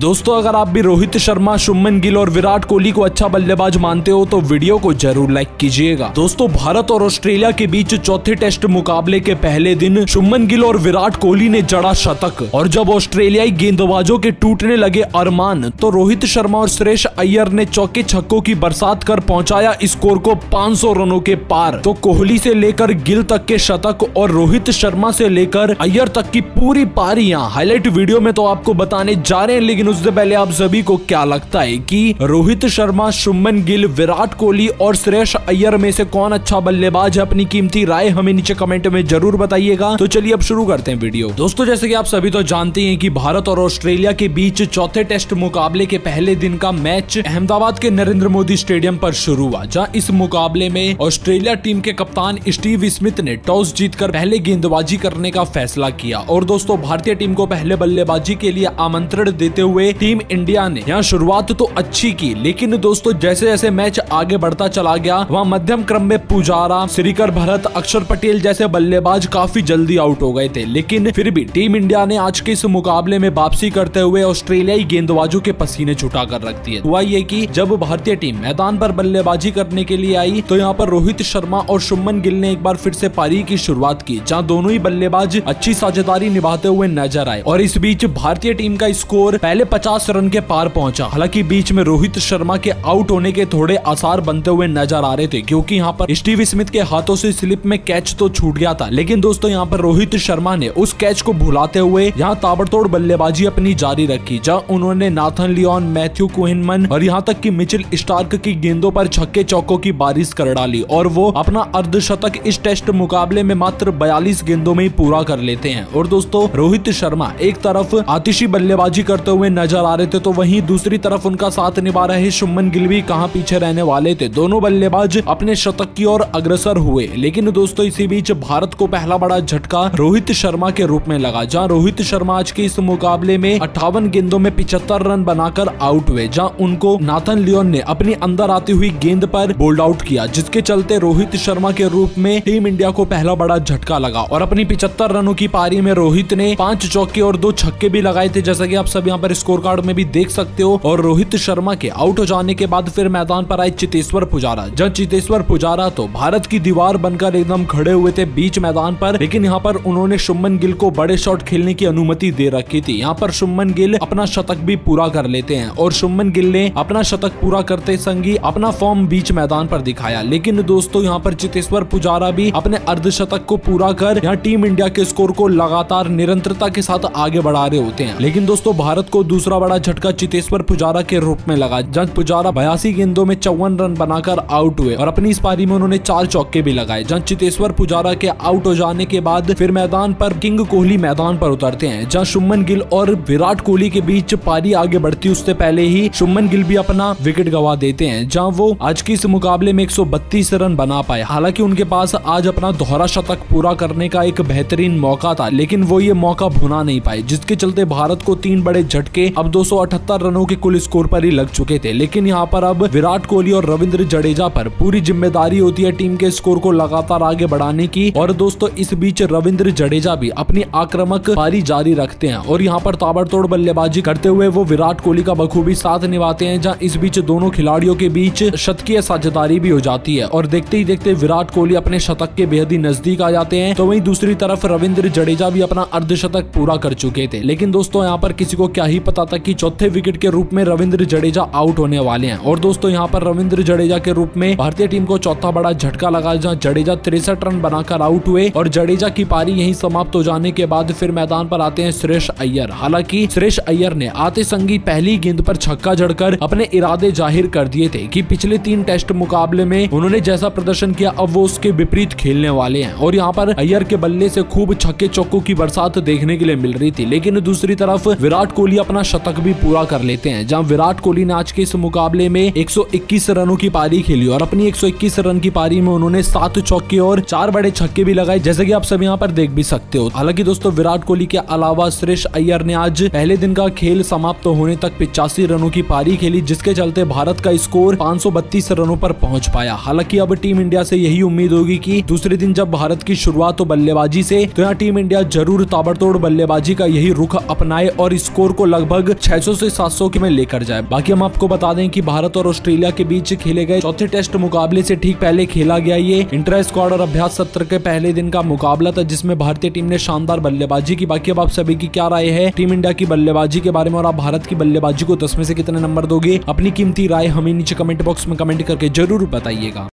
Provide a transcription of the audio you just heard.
दोस्तों, अगर आप भी रोहित शर्मा, शुभमन गिल और विराट कोहली को अच्छा बल्लेबाज मानते हो तो वीडियो को ज़रूर लाइक कीजिएगा। दोस्तों, भारत और ऑस्ट्रेलिया के बीच चौथे टेस्ट मुकाबले के पहले दिन शुभमन गिल और विराट कोहली ने जड़ा शतक। और जब ऑस्ट्रेलियाई गेंदबाजों के टूटने लगे अरमान तो रोहित शर्मा और सुरेश अय्यर ने चौके छक्कों की बरसात कर पहुँचाया स्कोर को 500 रनों के पार। तो कोहली से लेकर गिल तक के शतक और रोहित शर्मा से लेकर अय्यर तक की पूरी पारियाँ हाईलाइट वीडियो में तो आपको बताने जा रहे हैं, लेकिन उससे पहले आप सभी को क्या लगता है कि रोहित शर्मा, शुभमन गिल, विराट कोहली और सुरेश अय्यर में से कौन अच्छा बल्लेबाज है? अपनी कीमती राय हमें नीचे कमेंट में ज़रूर बताइएगा। तो चलिए अब शुरू करते हैं वीडियो। दोस्तों, जैसे कि आप सभी तो जानते हैं कि भारत और ऑस्ट्रेलिया के बीच चौथे टेस्ट मुकाबले के पहले दिन का मैच अहमदाबाद के नरेंद्र मोदी स्टेडियम पर शुरू हुआ, जहाँ इस मुकाबले में ऑस्ट्रेलिया टीम के कप्तान स्टीव स्मिथ ने टॉस जीतकर पहले गेंदबाजी करने का फैसला किया। और दोस्तों, भारतीय टीम को पहले बल्लेबाजी के लिए आमंत्रण देते हुए टीम इंडिया ने। यहाँ शुरुआत तो अच्छी की, लेकिन दोस्तों जैसे जैसे मैच आगे बढ़ता चला गया, वहाँ मध्यम क्रम में पुजारा, श्रीकर भरत, अक्षर पटेल जैसे बल्लेबाज काफ़ी जल्दी आउट हो गए थे। लेकिन फिर भी टीम इंडिया ने आज के इस मुकाबले में वापसी करते हुए ऑस्ट्रेलियाई गेंदबाजों के पसीने छुटा कर रख दिए। हुआ ये की जब भारतीय टीम मैदान पर बल्लेबाजी करने के लिए आई तो यहाँ पर रोहित शर्मा और शुभमन गिल ने एक बार फिर से पारी की शुरुआत की, जहाँ दोनों ही बल्लेबाज अच्छी साझेदारी निभाते हुए नज़र आए। और इस बीच भारतीय टीम का स्कोर पहले 50 रन के पार पहुँचा। हालाँकि बीच में रोहित शर्मा के आउट होने के थोड़े आसार बनते हुए नज़र आ रहे थे, क्योंकि यहाँ पर स्टीव स्मिथ के हाथों से स्लिप में कैच तो छूट गया था। लेकिन दोस्तों, यहाँ पर रोहित शर्मा ने उस कैच को भुलाते हुए यहाँ ताबड़तोड़ बल्लेबाजी अपनी जारी रखी, जहाँ उन्होंने नाथन लियोन, मैथ्यू कुहिनमन और यहाँ तक की मिचिल स्टार्क की गेंदों पर छक्के चौकों की बारिश कर डाली और वो अपना अर्धशतक इस टेस्ट मुकाबले में मात्र बयालीस गेंदों में ही पूरा कर लेते हैं। और दोस्तों, रोहित शर्मा एक तरफ़ आतिशी बल्लेबाजी करते हुए नज़र आ रहे थे तो वहीं दूसरी तरफ़ उनका साथ निभा रहे शुभमन गिल भी कहाँ पीछे रहने वाले थे। दोनों बल्लेबाज अपने शतक की ओर अग्रसर हुए, लेकिन दोस्तों इसी बीच भारत को पहला बड़ा झटका रोहित शर्मा के रूप में लगा, जहाँ रोहित शर्मा आज के इस मुकाबले में अट्ठावन गेंदों में पिछहत्तर रन बनाकर आउट हुए, जहाँ उनको नाथन लियोन ने अपनी अंदर आती हुई गेंद पर बोल्ड आउट किया, जिसके चलते रोहित शर्मा के रूप में टीम इंडिया को पहला बड़ा झटका लगा, और अपनी पिछहत्तर रनों की पारी में रोहित ने पाँच चौके और दो छक्के भी लगाए थे, जैसा कि आप सब यहाँ पर स्कोर कार्ड में भी देख सकते हो। और रोहित शर्मा के आउट हो जाने के बाद फिर मैदान पर आए चितेश्वर पुजारा। जब चितेश्वर पुजारा तो भारत की दीवार बनकर एकदम खड़े हुए थे बीच मैदान पर, लेकिन यहाँ पर उन्होंने शुभमन गिल को बड़े शॉट खेलने की अनुमति दे रखी थी। यहाँ पर शुभमन गिल अपना शतक भी पूरा कर लेते हैं और शुभमन गिल ने अपना शतक पूरा करते संगी अपना फॉर्म बीच मैदान पर दिखाया। लेकिन दोस्तों, यहाँ पर चितेश्वर पुजारा भी अपने अर्धशतक को पूरा कर यहाँ टीम इंडिया के स्कोर को लगातार निरंतरता के साथ आगे बढ़ा रहे होते हैं। लेकिन दोस्तों, भारत को दूसरा बड़ा झटका चितेश्वर पुजारा के रूप में लगा जब पुजारा बयासी गेंदों में चौवन रन बनाकर आउट हुए और अपनी इस पारी में उन्होंने चार चौके भी लगाए, जहाँ चितेश्वर पुजारा के आउट हो जाने के बाद फिर मैदान पर किंग कोहली मैदान पर उतरते हैं, जहाँ शुभमन गिल और विराट कोहली के बीच पारी आगे बढ़ती उससे पहले ही शुभमन गिल भी अपना विकेट गवा देते हैं, जहाँ वो आज के इस मुकाबले में एक सौ बत्तीस रन बना पाए। हालाँकि उनके पास आज अपना दोहरा शतक पूरा करने का एक बेहतरीन मौका था, लेकिन वो ये मौका भुना नहीं पाए, जिसके चलते भारत को तीन बड़े झटके अब 278 रनों के कुल स्कोर पर ही लग चुके थे। लेकिन यहाँ पर अब विराट कोहली और रविंद्र जडेजा पर पूरी ज़िम्मेदारी होती है टीम के स्कोर को लगातार आगे बढ़ाने की। और दोस्तों, इस बीच रविंद्र जडेजा भी अपनी आक्रामक पारी जारी रखते हैं। और यहाँ पर ताबड़तोड़ बल्लेबाजी करते हुए वो विराट कोहली का बखूबी साथ निभाते हैं, जहाँ इस बीच दोनों खिलाड़ियों के बीच शतकीय साझेदारी भी हो जाती है। और देखते ही देखते विराट कोहली अपने शतक के बेहद ही नज़दीक आ जाते हैं। तो वहीं दूसरी तरफ़ रविंद्र जडेजा भी अपना अर्धशतक पूरा कर चुके थे। लेकिन दोस्तों, यहाँ पर किसी को क्या ही पता था कि चौथे विकेट के रूप में रविंद्र जडेजा आउट होने वाले हैं। और दोस्तों, यहाँ पर रविंद्र जडेजा के रूप में भारतीय टीम को चौथा बड़ा झटका लगा, जहाँ जडेजा तिरसठ रन बनाकर आउट हुए और जडेजा की पारी यही समाप्त हो जाने के बाद फिर मैदान पर आते हैं सुरेश अय्यर। हालाँकि सुरेश अय्यर ने आते संगी पहली गेंद पर छक्का जड़कर अपने इरादे ज़ाहिर कर दिए थे कि पिछले तीन टेस्ट मुकाबले में उन्होंने जैसा प्रदर्शन किया, अब वो उसके विपरीत खेलने वाले हैं। और यहाँ पर अय्यर के बल्ले से खूब छक्के चौकों की बरसात देखने के लिए मिल रही थी। लेकिन दूसरी तरफ़ विराट कोहली अपना शतक भी पूरा कर लेते हैं, जहाँ विराट कोहली ने आज के इस मुकाबले में 121 रनों की पारी खेली और अपनी 121 रन की पारी में उन्होंने सात चौके और चार बड़े छक्के भी लगाए, जैसे कि आप सब यहाँ पर देख भी सकते हो। हालाँकि दोस्तों, विराट कोहली के अलावा सुरेश अय्यर ने आज पहले दिन का खेल समाप्त होने तक पिचासी रनों की पारी खेली, जिसके चलते भारत का स्कोर पाँच रनों पर पहुँच पाया। हालाँकि अब टीम इंडिया से यही उम्मीद होगी कि दूसरे दिन जब भारत की शुरुआत हो बल्लेबाजी से तो यहाँ टीम इंडिया ज़रूर ताबड़तोड़ बल्लेबाजी का यही रुख अपनाए और स्कोर को लगभग लगभग 600 से 700 के में लेकर जाए। बाकी हम आपको बता दें कि भारत और ऑस्ट्रेलिया के बीच खेले गए चौथे टेस्ट मुकाबले से ठीक पहले खेला गया ये इंटर स्क्वाड और अभ्यास सत्र के पहले दिन का मुकाबला था, जिसमें भारतीय टीम ने शानदार बल्लेबाजी की। बाकी अब आप सभी की क्या राय है? टीम इंडिया की बल्लेबाजी के बारे में और आप भारत की बल्लेबाजी को दस में से कितने नंबर दोगे? अपनी कीमती राय हमें नीचे कमेंट बॉक्स में कमेंट करके ज़रूर बताइएगा।